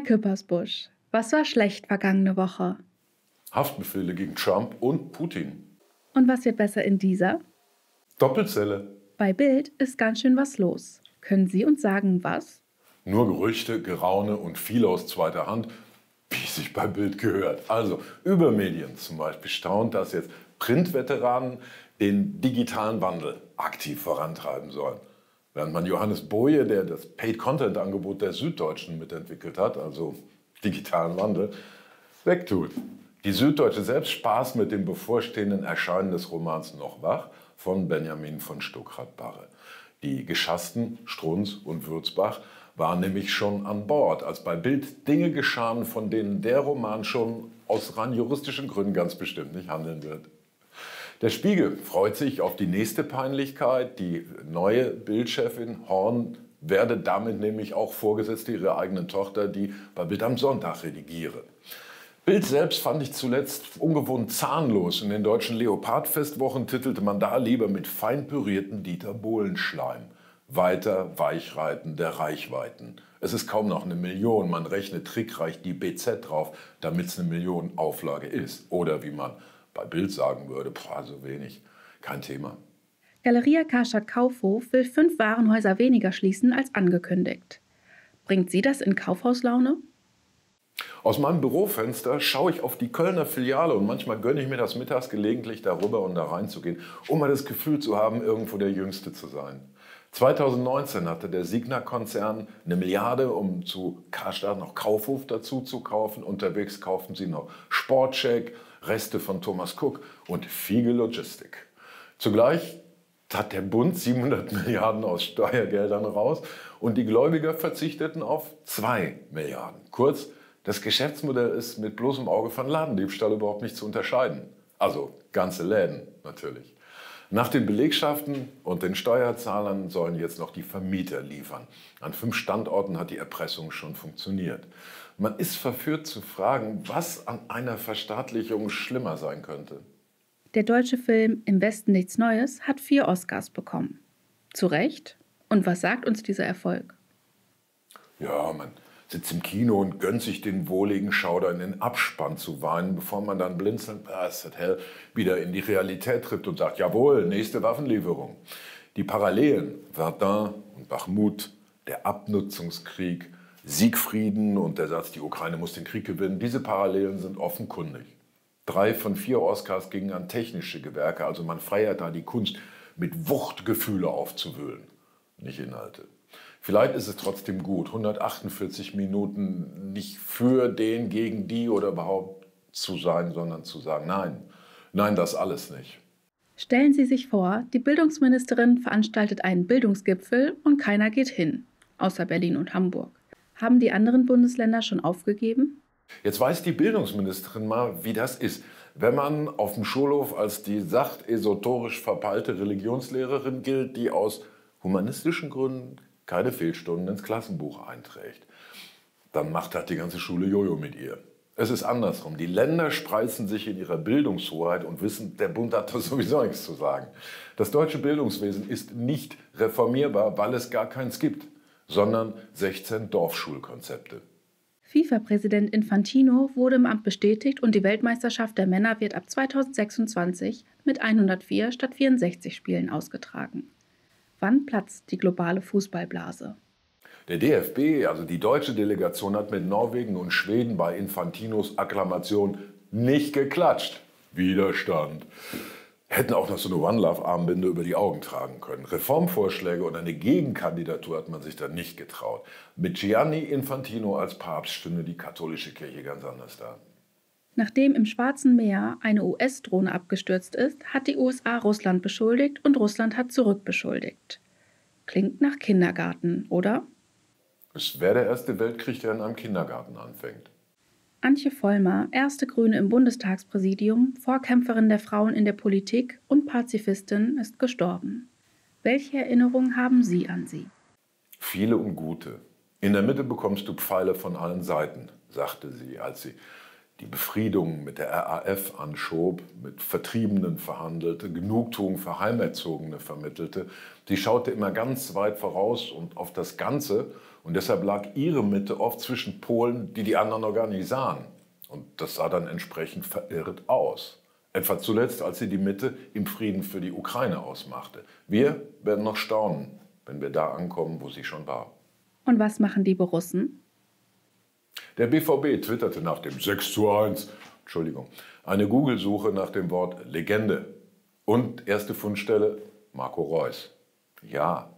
Herr Küppersbusch, was war schlecht vergangene Woche? Haftbefehle gegen Trump und Putin. Und was wird besser in dieser? Doppelzelle. Bei Bild ist ganz schön was los. Können Sie uns sagen, was? Nur Gerüchte, Geraune und viel aus zweiter Hand, wie sich bei Bild gehört. Also über Medien zum Beispiel staunt, dass jetzt Printveteranen den digitalen Wandel aktiv vorantreiben sollen. Während man Johannes Boje, der das Paid-Content-Angebot der Süddeutschen mitentwickelt hat, also digitalen Wandel, wegtut. Die Süddeutsche selbst spaßt mit dem bevorstehenden Erscheinen des Romans Noch wach von Benjamin von Stuckrad-Barre. Die Geschassten, Strunz und Würzbach waren nämlich schon an Bord, als bei Bild Dinge geschahen, von denen der Roman schon aus rein juristischen Gründen ganz bestimmt nicht handeln wird. Der Spiegel freut sich auf die nächste Peinlichkeit. Die neue Bildchefin Horn werde damit nämlich auch Vorgesetzte ihrer eigenen Tochter, die bei Bild am Sonntag redigiere. Bild selbst fand ich zuletzt ungewohnt zahnlos. In den deutschen Leopardfestwochen titelte man da lieber mit fein pürierten Dieter Bohlenschleim. Weiter Weichreiten der Reichweiten. Es ist kaum noch eine Million. Man rechnet trickreich die BZ drauf, damit es eine Million Auflage ist. Oder wie man bei Bild sagen würde, boah, so wenig, kein Thema. Galeria Karstadt Kaufhof will fünf Warenhäuser weniger schließen als angekündigt. Bringt Sie das in Kaufhauslaune? Aus meinem Bürofenster schaue ich auf die Kölner Filiale und manchmal gönne ich mir das mittags gelegentlich darüber und da reinzugehen, um mal das Gefühl zu haben, irgendwo der Jüngste zu sein. 2019 hatte der Signa-Konzern eine Milliarde, um zu Karstadt noch Kaufhof dazu zu kaufen. Unterwegs kauften sie noch Sportcheck, Reste von Thomas Cook und Fiege Logistik. Zugleich hat der Bund 700 Milliarden aus Steuergeldern raus und die Gläubiger verzichteten auf 2 Milliarden. Kurz, das Geschäftsmodell ist mit bloßem Auge von Ladendiebstahl überhaupt nicht zu unterscheiden. Also ganze Läden natürlich. Nach den Belegschaften und den Steuerzahlern sollen jetzt noch die Vermieter liefern. An fünf Standorten hat die Erpressung schon funktioniert. Man ist verführt zu fragen, was an einer Verstaatlichung schlimmer sein könnte. Der deutsche Film Im Westen nichts Neues hat vier Oscars bekommen. Zu Recht? Und was sagt uns dieser Erfolg? Ja, man sitzt im Kino und gönnt sich den wohligen Schauder in den Abspann zu weinen, bevor man dann blinzelnd, ah, ist das hell, wieder in die Realität tritt und sagt, jawohl, nächste Waffenlieferung. Die Parallelen, Verdun und Bachmut, der Abnutzungskrieg, Siegfrieden und der Satz, die Ukraine muss den Krieg gewinnen, diese Parallelen sind offenkundig. Drei von vier Oscars gingen an technische Gewerke, also man feiert da die Kunst, mit Wuchtgefühle aufzuwühlen, nicht Inhalte. Vielleicht ist es trotzdem gut, 148 Minuten nicht für den, gegen die oder überhaupt zu sein, sondern zu sagen, nein, nein, das alles nicht. Stellen Sie sich vor, die Bildungsministerin veranstaltet einen Bildungsgipfel und keiner geht hin, außer Berlin und Hamburg. Haben die anderen Bundesländer schon aufgegeben? Jetzt weiß die Bildungsministerin mal, wie das ist. Wenn man auf dem Schulhof als die sacht esoterisch verpeilte Religionslehrerin gilt, die aus humanistischen Gründen keine Fehlstunden ins Klassenbuch einträgt, dann macht halt die ganze Schule Jojo mit ihr. Es ist andersrum. Die Länder spreizen sich in ihrer Bildungshoheit und wissen, der Bund hat da sowieso nichts zu sagen. Das deutsche Bildungswesen ist nicht reformierbar, weil es gar keins gibt, sondern 16 Dorfschulkonzepte. FIFA-Präsident Infantino wurde im Amt bestätigt und die Weltmeisterschaft der Männer wird ab 2026 mit 104 statt 64 Spielen ausgetragen. Wann platzt die globale Fußballblase? Der DFB, also die deutsche Delegation, hat mit Norwegen und Schweden bei Infantinos Akklamation nicht geklatscht. Widerstand. Hätten auch noch so eine One-Love-Armbinde über die Augen tragen können. Reformvorschläge oder eine Gegenkandidatur hat man sich dann nicht getraut. Mit Gianni Infantino als Papst stünde die katholische Kirche ganz anders da. Nachdem im Schwarzen Meer eine US-Drohne abgestürzt ist, hat die USA Russland beschuldigt und Russland hat zurückbeschuldigt. Klingt nach Kindergarten, oder? Es wäre der erste Weltkrieg, der in einem Kindergarten anfängt. Antje Vollmer, erste Grüne im Bundestagspräsidium, Vorkämpferin der Frauen in der Politik und Pazifistin, ist gestorben. Welche Erinnerungen haben Sie an sie? Viele und gute. In der Mitte bekommst du Pfeile von allen Seiten, sagte sie, als sie die Befriedung mit der RAF anschob, mit Vertriebenen verhandelte, Genugtuung für Heimerzogene vermittelte. Sie schaute immer ganz weit voraus und auf das Ganze Und deshalb lag ihre Mitte oft zwischen Polen, die die anderen noch gar nicht sahen. Und das sah dann entsprechend verirrt aus. Etwa zuletzt, als sie die Mitte im Frieden für die Ukraine ausmachte. Wir werden noch staunen, wenn wir da ankommen, wo sie schon war. Und was machen die Borussen? Der BVB twitterte nach dem 6 zu 1, Entschuldigung, eine Google-Suche nach dem Wort Legende. Und erste Fundstelle Marco Reus. Ja,